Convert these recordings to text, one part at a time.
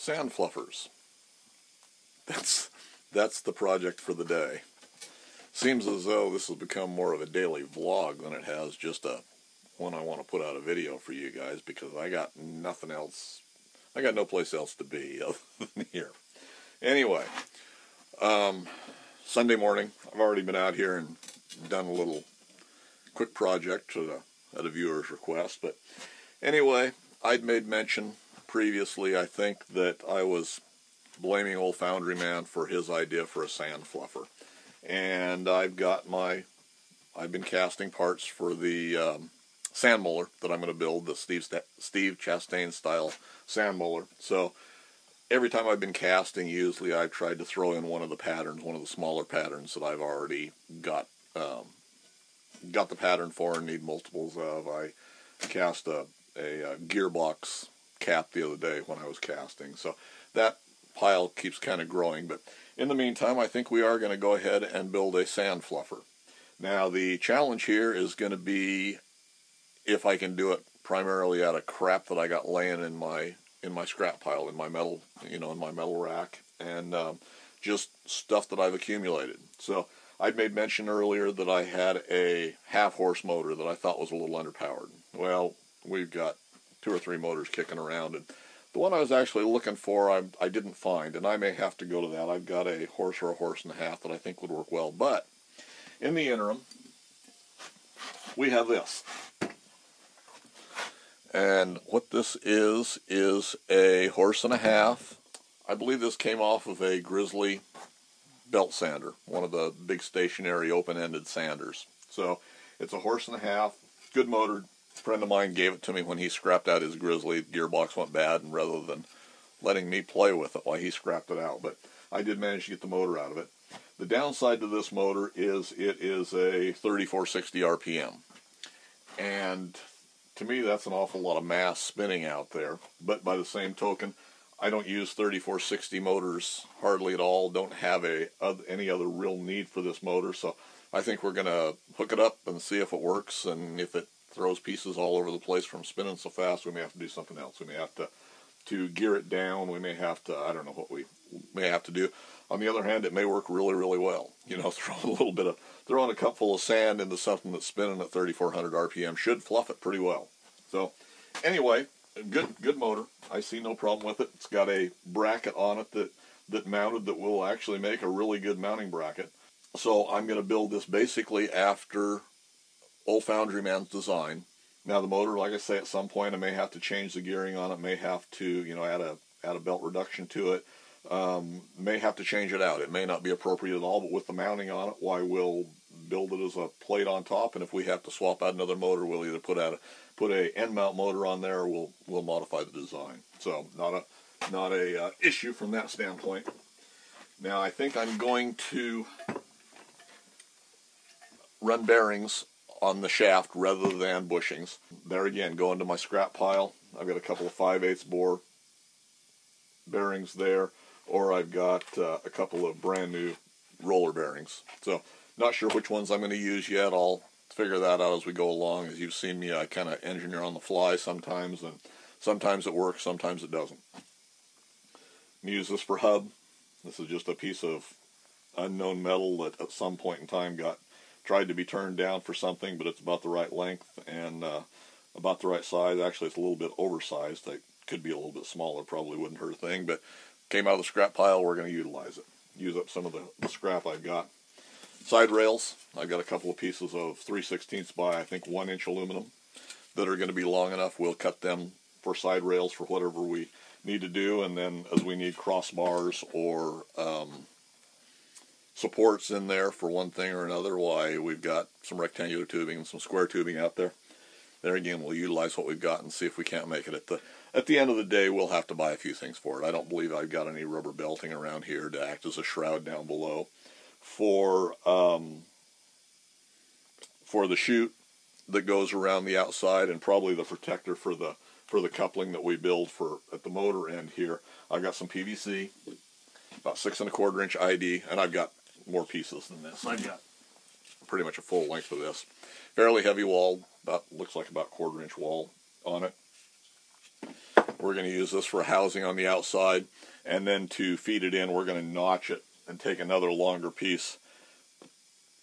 sand fluffers. That's that's the project for the day. Seems as though this has become more of a daily vlog than it has just a one I want to put out a video for you guys because I got nothing else. I got no place else to be other than here. Anyway, um, Sunday morning, I've already been out here and done a little quick project at a, at a viewer's request. But anyway, I'd made mention previously, I think, that I was blaming old Foundry Man for his idea for a sand fluffer. And I've got my, I've been casting parts for the um, sand muller that I'm going to build, the Steve, Steve Chastain style sand muller. So every time I've been casting, usually I've tried to throw in one of the patterns, one of the smaller patterns that I've already got um, got the pattern for and need multiples of. I cast a, a, a gearbox cap the other day when I was casting. So that pile keeps kind of growing. But in the meantime, I think we are going to go ahead and build a sand fluffer. Now the challenge here is going to be if I can do it primarily out of crap that I got laying in my in my scrap pile in my metal you know in my metal rack and um, just stuff that I've accumulated. So I'd made mention earlier that I had a half horse motor that I thought was a little underpowered. Well, we've got two or three motors kicking around, and the one I was actually looking for I, I didn't find, and I may have to go to that. I've got a horse or a horse and a half that I think would work well, but in the interim, we have this. And what this is, is a horse and a half. I believe this came off of a Grizzly belt sander, one of the big stationary open-ended sanders. So it's a horse and a half, good motor. A friend of mine gave it to me when he scrapped out his Grizzly. gearbox went bad, and rather than letting me play with it, why well, he scrapped it out. But I did manage to get the motor out of it. The downside to this motor is it is a 3460 RPM. And to me, that's an awful lot of mass spinning out there. But by the same token, I don't use 3460 motors hardly at all. Don't have a any other real need for this motor, so I think we're going to hook it up and see if it works. And if it throws pieces all over the place from spinning so fast, we may have to do something else. We may have to to gear it down. We may have to I don't know what we may have to do. On the other hand, it may work really really well. You know, throw a little bit of throwing a cup full of sand into something that's spinning at 3400 RPM should fluff it pretty well. So anyway, good good motor. I see no problem with it. It's got a bracket on it that that mounted that will actually make a really good mounting bracket. So I'm going to build this basically after Old Foundry Man's design. Now the motor, like I say, at some point I may have to change the gearing on it. May have to, you know, add a add a belt reduction to it. Um, may have to change it out. It may not be appropriate at all, but with the mounting on it, why we'll build it as a plate on top, and if we have to swap out another motor, we'll either put out a, put a end mount motor on there, or we'll we'll modify the design. So not a not a uh, issue from that standpoint. Now I think I'm going to run bearings on the shaft rather than bushings. There again, go into my scrap pile. I've got a couple of 5 8 bore bearings there, or I've got uh, a couple of brand new roller bearings. So not sure which ones I'm going to use yet. I'll figure that out as we go along. As you've seen me, I kind of engineer on the fly sometimes, and sometimes it works, sometimes it doesn't. use this for hub. This is just a piece of unknown metal that at some point in time got tried to be turned down for something, but it's about the right length and uh, about the right size. Actually, it's a little bit oversized. It could be a little bit smaller, probably wouldn't hurt a thing, but came out of the scrap pile, we're going to utilize it. Use up some of the, the scrap I've got. Side rails, I got a couple of pieces of 3 16 by I think 1 inch aluminum that are going to be long enough. We'll cut them for side rails for whatever we need to do, and then as we need crossbars or um, supports in there for one thing or another, why we've got some rectangular tubing and some square tubing out there. There again, we'll utilize what we've got and see if we can't make it. At the at the end of the day, we'll have to buy a few things for it. I don't believe I've got any rubber belting around here to act as a shroud down below for um, for the chute that goes around the outside and probably the protector for the for the coupling that we build for at the motor end here. I've got some PVC, about six and a quarter inch ID, and I've got more pieces than this. I've got pretty much a full length of this. Fairly heavy wall, about looks like about quarter inch wall on it. We're going to use this for housing on the outside. And then to feed it in, we're going to notch it and take another longer piece.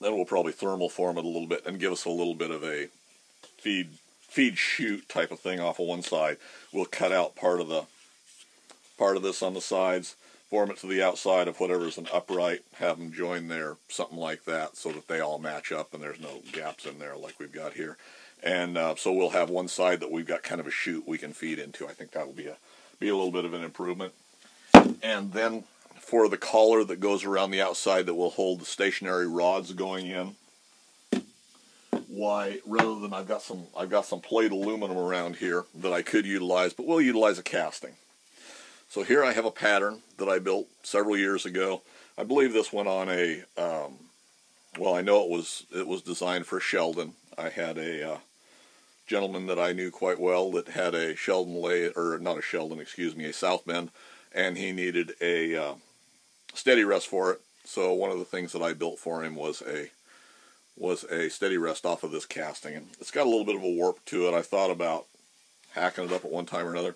Then we'll probably thermal form it a little bit and give us a little bit of a feed feed chute type of thing off of one side. We'll cut out part of the part of this on the sides, form it to the outside of whatever's an upright, have them join there, something like that, so that they all match up and there's no gaps in there like we've got here. And uh, so we'll have one side that we've got kind of a chute we can feed into. I think that'll be a be a little bit of an improvement. And then for the collar that goes around the outside that will hold the stationary rods going in, why rather than I've got some I've got some plate aluminum around here that I could utilize, but we'll utilize a casting. So here I have a pattern that I built several years ago. I believe this went on a um, well, I know it was it was designed for Sheldon. I had a uh, gentleman that I knew quite well that had a Sheldon lay or not a Sheldon, excuse me, a South Bend, and he needed a uh, steady rest for it. So one of the things that I built for him was a was a steady rest off of this casting, and it's got a little bit of a warp to it. I thought about hacking it up at one time or another,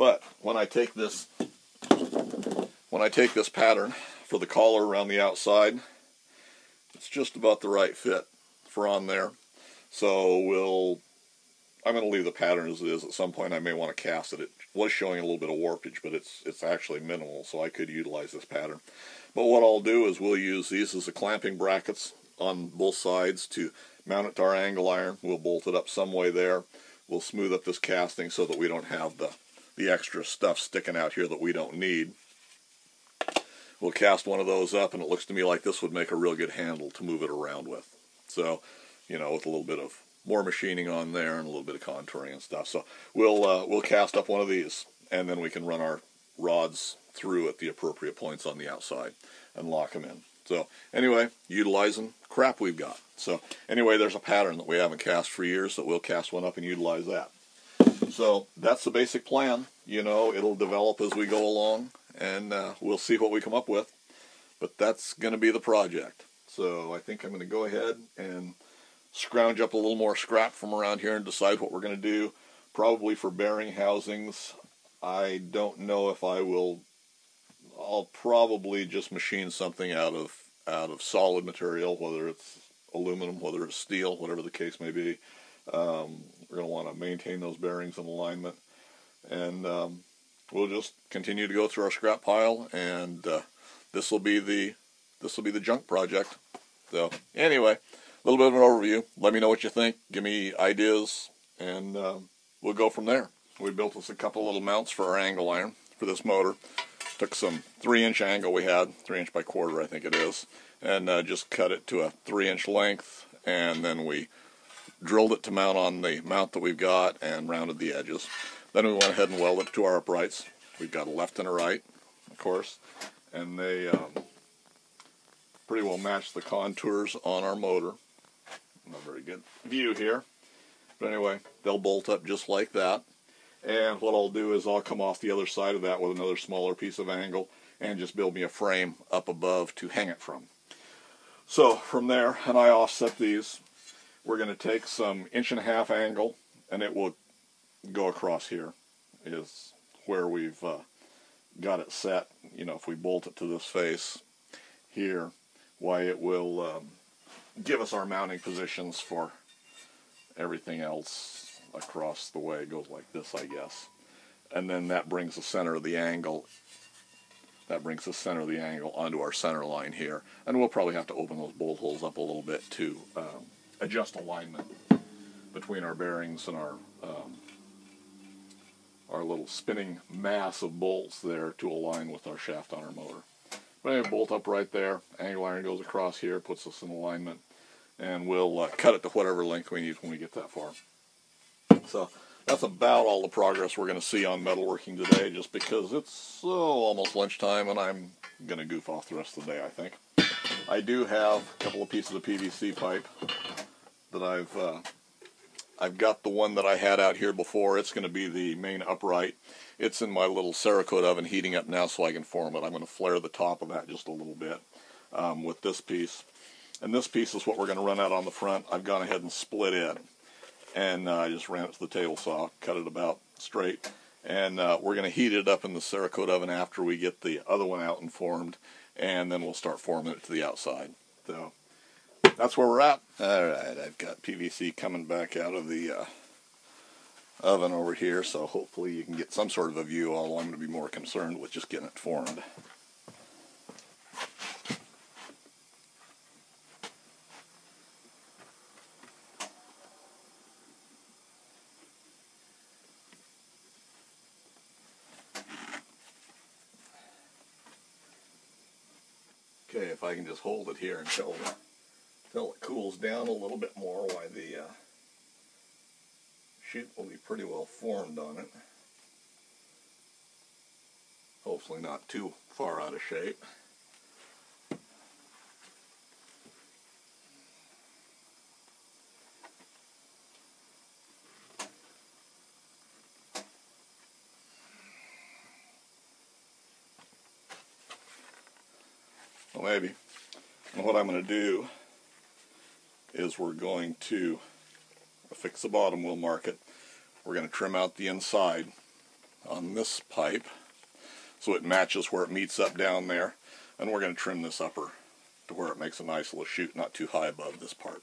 but when I take this when I take this pattern for the collar around the outside, it's just about the right fit for on there. So we'll I'm going to leave the pattern as it is. At some point, I may want to cast it. It was showing a little bit of warpage, but it's it's actually minimal, so I could utilize this pattern. But what I'll do is we'll use these as the clamping brackets on both sides to mount it to our angle iron. We'll bolt it up some way there. We'll smooth up this casting so that we don't have the, the extra stuff sticking out here that we don't need. We'll cast one of those up, and it looks to me like this would make a real good handle to move it around with. So, you know, with a little bit of more machining on there and a little bit of contouring and stuff. So we'll uh, we'll cast up one of these, and then we can run our rods through at the appropriate points on the outside and lock them in. So anyway, utilizing crap we've got. So anyway, there's a pattern that we haven't cast for years that we'll cast one up and utilize that. So that's the basic plan. You know, it'll develop as we go along, and uh, we'll see what we come up with. But that's going to be the project. So I think I'm going to go ahead and scrounge up a little more scrap from around here and decide what we're going to do. Probably for bearing housings. I don't know if I will. I'll probably just machine something out of out of solid material, whether it's aluminum, whether it's steel, whatever the case may be. Um, we're going to want to maintain those bearings in alignment, and um, we'll just continue to go through our scrap pile, and uh, this will be the this will be the junk project. So anyway a little bit of an overview. Let me know what you think. Give me ideas, and um, we'll go from there. We built us a couple little mounts for our angle iron for this motor. Took some three-inch angle we had, three-inch by quarter, I think it is, and uh, just cut it to a three-inch length, and then we drilled it to mount on the mount that we've got and rounded the edges. Then we went ahead and welded it to our uprights. We've got a left and a right, of course, and they um, pretty well match the contours on our motor not very good view here. But anyway, they'll bolt up just like that. And what I'll do is I'll come off the other side of that with another smaller piece of angle and just build me a frame up above to hang it from. So from there, and I offset these, we're going to take some inch and a half angle and it will go across here is where we've uh, got it set. You know, if we bolt it to this face here, why it will um, give us our mounting positions for everything else across the way. It goes like this, I guess. And then that brings the center of the angle that brings the center of the angle onto our center line here. And we'll probably have to open those bolt holes up a little bit to um, adjust alignment between our bearings and our um, our little spinning mass of bolts there to align with our shaft on our motor. But anyway, bolt up right there. Angle iron goes across here, puts us in alignment, and we'll uh, cut it to whatever length we need when we get that far. So that's about all the progress we're going to see on metalworking today, just because it's oh, almost lunchtime and I'm going to goof off the rest of the day, I think. I do have a couple of pieces of PVC pipe that I've uh, I've got the one that I had out here before. It's going to be the main upright. It's in my little Cerakote oven heating up now so I can form it. I'm going to flare the top of that just a little bit um, with this piece. And this piece is what we're going to run out on the front. I've gone ahead and split it. And uh, I just ran it to the table saw, cut it about straight, and uh, we're going to heat it up in the Cerakote oven after we get the other one out and formed, and then we'll start forming it to the outside. So that's where we're at. All right, I've got PVC coming back out of the uh, oven over here, so hopefully you can get some sort of a view, although I'm going to be more concerned with just getting it formed. Okay, if I can just hold it here until until it cools down a little bit more, why the uh, sheet will be pretty well formed on it. Hopefully not too far out of shape. Well, maybe. And what I'm going to do is we're going to fix the bottom, we'll mark it. We're going to trim out the inside on this pipe so it matches where it meets up down there. And we're going to trim this upper to where it makes a nice little chute, not too high above this part.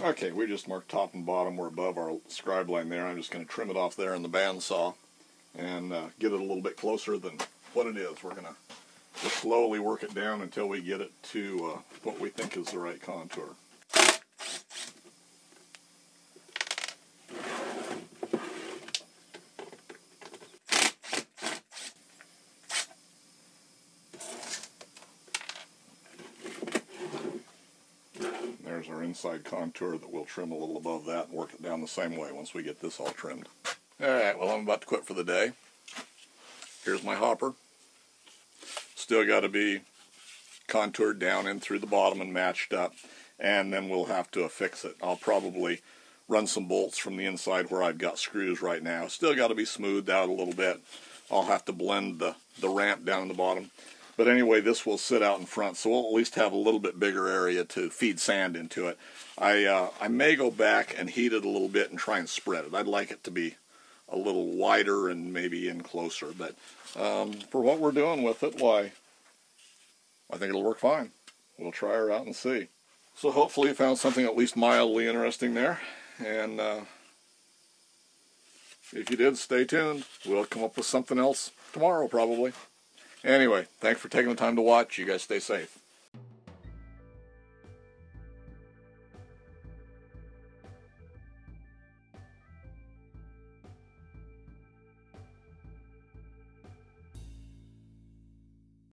Okay, we just marked top and bottom. We're above our scribe line there. I'm just going to trim it off there in the bandsaw and uh, get it a little bit closer than what it is. We're going to slowly work it down until we get it to uh, what we think is the right contour. There's our inside contour that we'll trim a little above that and work it down the same way once we get this all trimmed. Alright, well I'm about to quit for the day. Here's my hopper. Still got to be contoured down in through the bottom and matched up. And then we'll have to affix it. I'll probably run some bolts from the inside where I've got screws right now. Still got to be smoothed out a little bit. I'll have to blend the, the ramp down in the bottom. But anyway, this will sit out in front, so we'll at least have a little bit bigger area to feed sand into it. I, uh, I may go back and heat it a little bit and try and spread it. I'd like it to be a little wider and maybe in closer, but um, for what we're doing with it, why, I think it'll work fine. We'll try her out and see. So hopefully you found something at least mildly interesting there, and uh, if you did, stay tuned. We'll come up with something else tomorrow, probably. Anyway, thanks for taking the time to watch. You guys stay safe.